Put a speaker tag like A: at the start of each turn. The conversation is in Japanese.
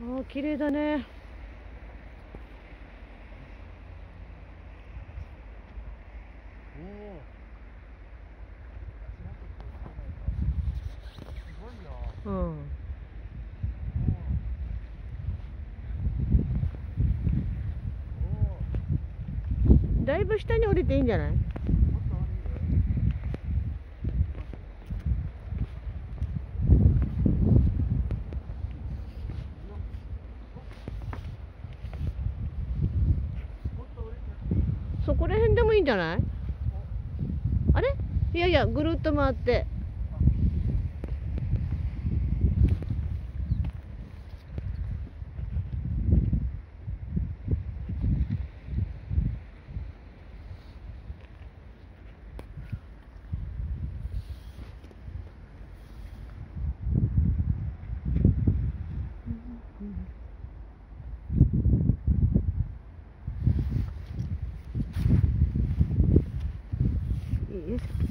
A: ああ綺麗だね。うん。だいぶ下に降りていいんじゃない？そこら辺でもいいんじゃない？あれ？いやいやぐるっと回って。is.